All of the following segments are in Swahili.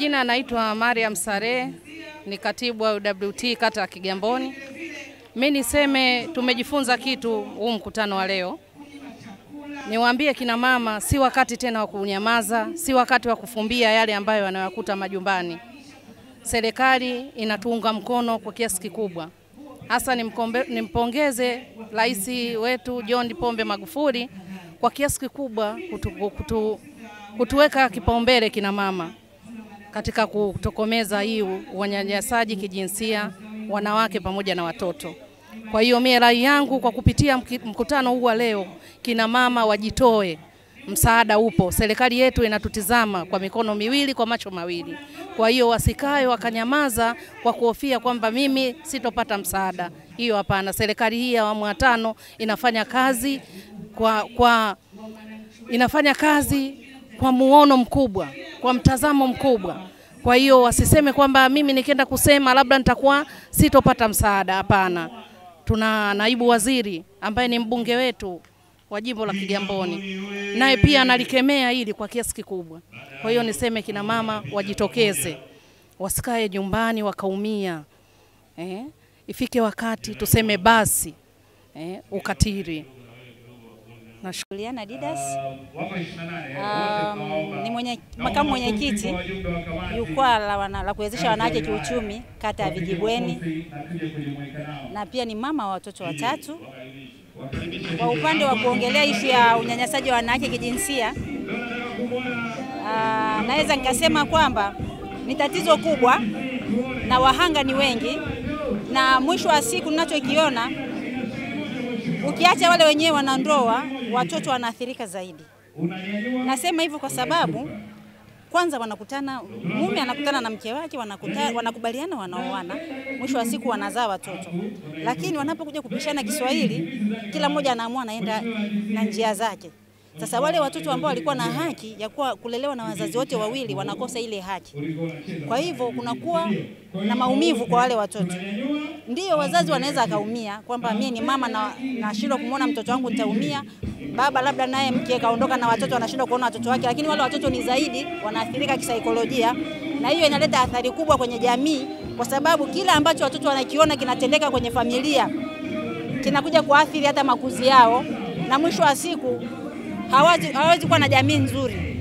majina anaitwa Mariam Sare, ni katibu wa UWT kata ya Kigamboni. Mi niseme tumejifunza kitu huu mkutano wa leo. Niwaambie kina mama, si wakati tena wa kunyamaza, si wakati wa kufumbia yale ambayo wanayakuta majumbani. Serikali inatuunga mkono kwa kiasi kikubwa, hasa nimpongeze rais wetu John Pombe Magufuli kwa kiasi kikubwa kutu, kutu, kutuweka kipaumbele kina mama katika kutokomeza hii wanyanyasaji kijinsia wanawake pamoja na watoto. Kwa hiyo mie rai yangu kwa kupitia mkutano huu wa leo, kina mama wajitoe, msaada upo, serikali yetu inatutizama kwa mikono miwili, kwa macho mawili. Kwa hiyo wasikae wakanyamaza kwa kuhofia kwamba mimi sitopata msaada. Hiyo hapana, serikali hii ya awamu ya tano inafanya kazi kwa, kwa inafanya kazi kwa muono mkubwa, kwa mtazamo mkubwa. Kwa hiyo wasiseme kwamba mimi nikienda kusema labda nitakuwa sitopata msaada. Hapana, tuna naibu waziri ambaye ni mbunge wetu wa jimbo la Kigamboni, naye pia analikemea hili kwa kiasi kikubwa. Kwa hiyo niseme kina mama wajitokeze, wasikae nyumbani wakaumia. Eh, ifike wakati tuseme basi eh, ukatili. Nashukuru. Juliana Didas Uh, mwenye, makamu mwenyekiti jukwaa la, wana- la kuwezesha wanawake kiuchumi kata ya Vijibweni na pia ni mama wa watoto watatu. Kwa upande wa kuongelea ishu ya unyanyasaji wa wanawake kijinsia, uh, naweza nikasema kwamba ni tatizo kubwa na wahanga ni wengi, na mwisho wa siku ninachokiona ukiacha wale wenyewe wanandoa, watoto wanaathirika zaidi. Nasema hivyo kwa sababu kwanza wanakutana, mume anakutana na mke wake, wanakuta, wanakubaliana, wanaoana, mwisho wa siku wanazaa watoto, lakini wanapokuja kupishana Kiswahili, kila mmoja anaamua anaenda na njia zake. Sasa wale watoto ambao walikuwa na haki ya kuwa kulelewa na wazazi wote wawili wanakosa ile haki. Kwa hivyo kunakuwa na maumivu kwa wale watoto. Ndiyo wazazi wanaweza akaumia kwamba mimi ni mama na nashindwa kumwona mtoto wangu nitaumia. Baba labda naye mke kaondoka na watoto anashindwa kuona watoto wake, lakini wale watoto ni zaidi wanaathirika kisaikolojia, na hiyo inaleta athari kubwa kwenye jamii, kwa sababu kila ambacho watoto wanakiona kinatendeka kwenye familia kinakuja kuathiri hata makuzi yao, na mwisho wa siku hawezi, hawezi kuwa na jamii nzuri.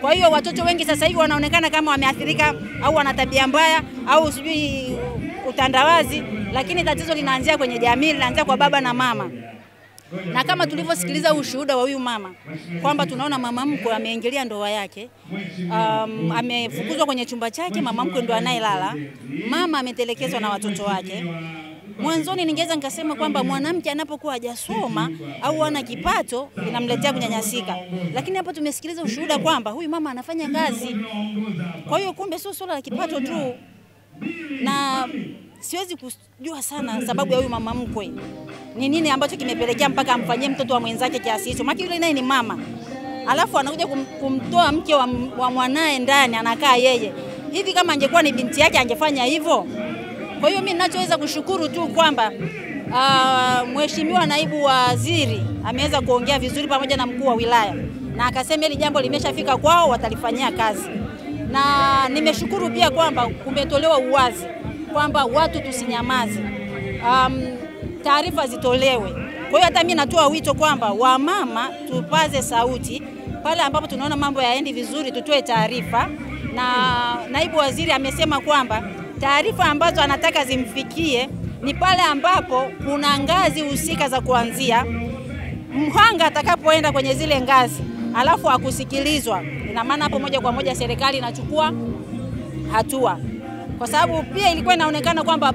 Kwa hiyo watoto wengi sasa hivi wanaonekana kama wameathirika au wana tabia mbaya au sijui utandawazi, lakini tatizo linaanzia kwenye jamii, linaanzia kwa baba na mama. Na kama tulivyosikiliza ushuhuda wa huyu mama kwamba tunaona mama mkwe ameingilia ndoa yake, um, amefukuzwa kwenye chumba chake, mama mkwe ndo anayelala, mama ametelekezwa na watoto wake. Mwanzoni ningeweza nikasema kwamba mwanamke anapokuwa hajasoma au ana kipato inamletea kunyanyasika, lakini hapo tumesikiliza ushuhuda kwamba huyu mama anafanya kazi. Kwa hiyo kumbe sio swala la kipato tu, na siwezi kujua sana sababu ya huyu mama mkwe ni nini ambacho kimepelekea mpaka amfanyie mtoto wa mwenzake kiasi hicho, maana yule naye ni mama, alafu anakuja kum, kumtoa mke wa, wa mwanaye ndani, anakaa yeye hivi. Kama angekuwa ni binti yake angefanya hivyo? Kwa hiyo mimi ninachoweza kushukuru tu kwamba uh, mheshimiwa naibu waziri ameweza kuongea vizuri pamoja na mkuu wa wilaya na akasema hili jambo limeshafika kwao, watalifanyia kazi, na nimeshukuru pia kwamba kumetolewa uwazi kwamba watu tusinyamaze, um, taarifa zitolewe. Kwa hiyo hata mimi natoa wito kwamba wamama tupaze sauti pale ambapo tunaona mambo yaendi vizuri, tutoe taarifa, na naibu waziri amesema kwamba taarifa ambazo anataka zimfikie ni pale ambapo kuna ngazi husika za kuanzia. Mhanga atakapoenda kwenye zile ngazi alafu akusikilizwa, ina maana hapo moja kwa moja serikali inachukua hatua, kwa sababu pia ilikuwa inaonekana kwamba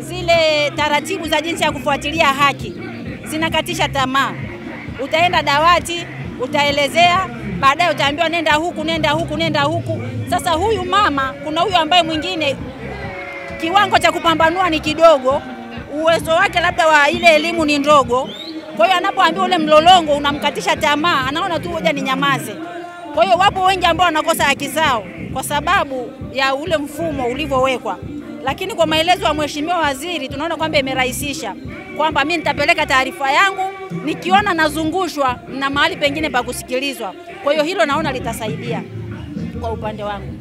zile taratibu za jinsi ya kufuatilia haki zinakatisha tamaa. Utaenda dawati, utaelezea, baadaye utaambiwa nenda huku, nenda huku, nenda huku. Sasa huyu mama, kuna huyu ambaye mwingine kiwango cha kupambanua ni kidogo, uwezo wake labda wa ile elimu ni ndogo. Kwa hiyo anapoambiwa ule mlolongo unamkatisha tamaa, anaona tu hoja ni nyamaze. Kwa hiyo wapo wengi ambao wanakosa haki zao kwa sababu ya ule mfumo ulivyowekwa, lakini kwa maelezo ya mheshimiwa waziri tunaona kwamba imerahisisha kwamba mimi nitapeleka taarifa yangu, nikiona nazungushwa na mahali pengine pa kusikilizwa. Kwa hiyo hilo naona litasaidia kwa upande wangu.